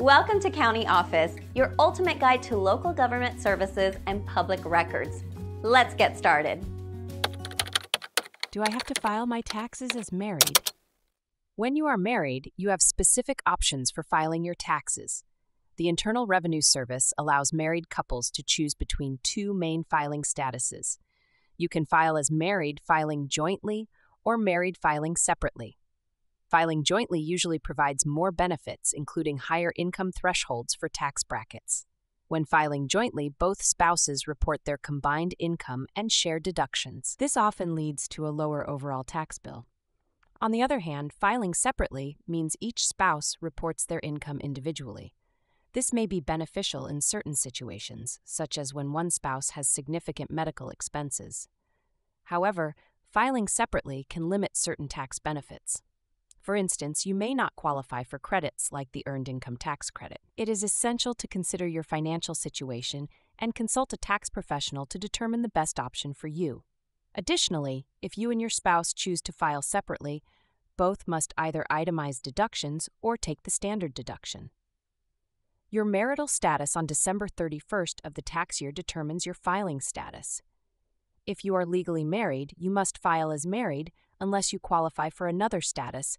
Welcome to County Office, your ultimate guide to local government services and public records. Let's get started. Do I have to file my taxes as married? When you are married, you have specific options for filing your taxes. The Internal Revenue Service allows married couples to choose between two main filing statuses. You can file as married filing jointly or married filing separately. Filing jointly usually provides more benefits, including higher income thresholds for tax brackets. When filing jointly, both spouses report their combined income and share deductions. This often leads to a lower overall tax bill. On the other hand, filing separately means each spouse reports their income individually. This may be beneficial in certain situations, such as when one spouse has significant medical expenses. However, filing separately can limit certain tax benefits. For instance, you may not qualify for credits like the Earned Income Tax Credit. It is essential to consider your financial situation and consult a tax professional to determine the best option for you. Additionally, if you and your spouse choose to file separately, both must either itemize deductions or take the standard deduction. Your marital status on December 31st of the tax year determines your filing status. If you are legally married, you must file as married unless you qualify for another status,